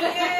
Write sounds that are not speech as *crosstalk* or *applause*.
Yay! *laughs*